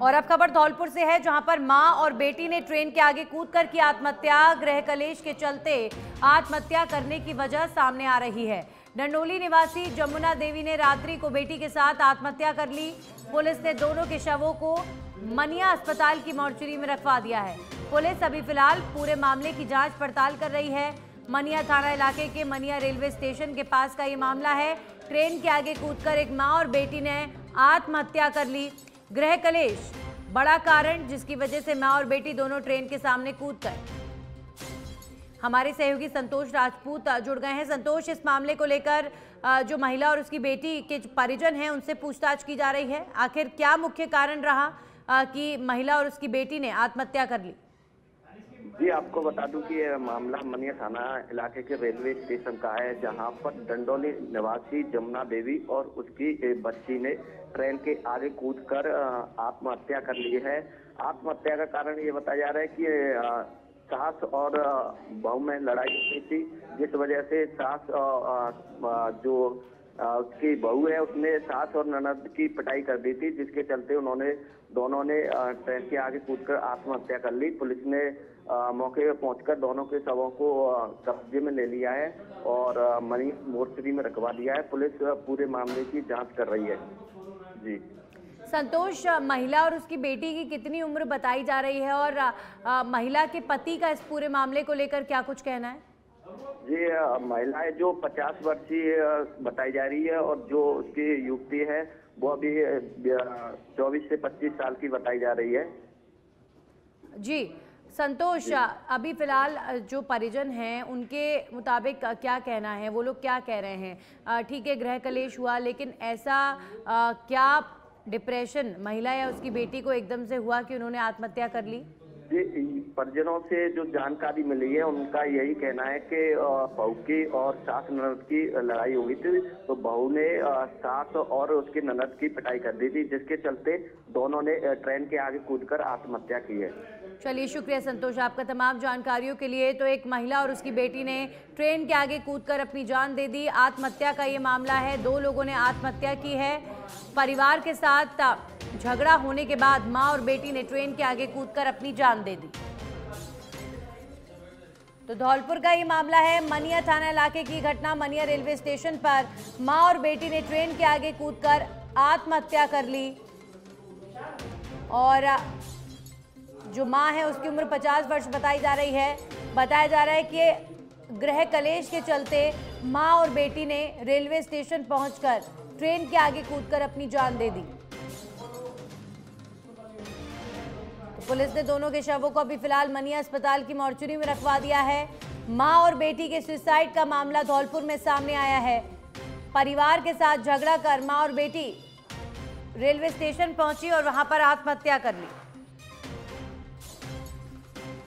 और अब खबर धौलपुर से है, जहाँ पर माँ और बेटी ने ट्रेन के आगे कूदकर की आत्महत्या। गृह कलेश के चलते आत्महत्या करने की वजह सामने आ रही है। डंडोली निवासी जमुना देवी ने रात्रि को बेटी के साथ आत्महत्या कर ली। पुलिस ने दोनों के शवों को मनिया अस्पताल की मॉर्चरी में रखवा दिया है। पुलिस अभी फ़िलहाल पूरे मामले की जाँच पड़ताल कर रही है। मनिया थाना इलाके के मनिया रेलवे स्टेशन के पास का ये मामला है। ट्रेन के आगे कूदकर एक माँ और बेटी ने आत्महत्या कर ली। गृह कलेश, बड़ा कारण जिसकी वजह से माँ और बेटी दोनों ट्रेन के सामने कूद गए। हमारे सहयोगी संतोष राजपूत जुड़ गए हैं। संतोष, इस मामले को लेकर जो महिला और उसकी बेटी के परिजन हैं, उनसे पूछताछ की जा रही है। आखिर क्या मुख्य कारण रहा कि महिला और उसकी बेटी ने आत्महत्या कर ली? जी, आपको बता दूँ कि यह मामला मनिया थाना इलाके के रेलवे स्टेशन का है, जहाँ पर डंडोली निवासी जमुना देवी और उसकी बच्ची ने ट्रेन के आगे कूदकर आत्महत्या कर ली है। आत्महत्या का कारण ये बताया जा रहा है कि सास और बहू में लड़ाई हुई थी, जिस वजह से सास जो उसकी बहू है, उसने सास और ननद की पिटाई कर दी थी, जिसके चलते उन्होंने, दोनों ने ट्रेन के आगे कूदकर आत्महत्या कर ली। पुलिस ने मौके पर पहुंचकर दोनों के शवों को कब्जे में ले लिया है और मनी मोर्चरी में रखवा दिया है। पुलिस पूरे मामले की जाँच कर रही है। जी। संतोष महिला और उसकी बेटी की कितनी उम्र बताई जा रही है और महिला के पति का इस पूरे मामले को लेकर क्या कुछ कहना है? जी महिलाएँ जो 50 वर्षीय बताई जा रही है और जो उसकी युवती है वो अभी 24 से 25 साल की बताई जा रही है। जी संतोष अभी फ़िलहाल जो परिजन हैं उनके मुताबिक क्या कहना है? वो लोग क्या कह रहे हैं? ठीक है गृह कलेश हुआ लेकिन ऐसा आ, क्या डिप्रेशन महिला या उसकी बेटी को एकदम से हुआ कि उन्होंने आत्महत्या कर ली? परिजनों से जो जानकारी मिली है, उनका यही कहना है कि बहू की और सास ननद की लड़ाई हुई थी। तो बहू ने सास और उसकी ननद की पिटाई कर दी थी, जिसके चलते दोनों ने ट्रेन के आगे कूदकर आत्महत्या की है। चलिए, शुक्रिया संतोष आपका तमाम जानकारियों के लिए। तो एक महिला और उसकी बेटी ने ट्रेन के आगे कूदकर अपनी जान दे दी। आत्महत्या का ये मामला है। दो लोगों ने आत्महत्या की है। परिवार के साथ झगड़ा होने के बाद माँ और बेटी ने ट्रेन के आगे कूदकर अपनी जान दे दी। तो धौलपुर का ये मामला है। मनिया थाना इलाके की घटना मनिया रेलवे स्टेशन पर माँ और बेटी ने ट्रेन के आगे कूदकर आत्महत्या कर ली। और जो माँ है, उसकी उम्र 50 वर्ष बताई जा रही है। बताया जा रहा है कि गृह कलेश के चलते माँ और बेटी ने रेलवे स्टेशन पहुंचकर ट्रेन के आगे कूदकर अपनी जान दे दी। पुलिस ने दोनों के शवों को अभी फ़िलहाल मनिया अस्पताल की मॉर्चुरी में रखवा दिया है। माँ और बेटी के सुसाइड का मामला धौलपुर में सामने आया है। परिवार के साथ झगड़ा कर माँ और बेटी रेलवे स्टेशन पहुँची और वहाँ पर आत्महत्या कर ली।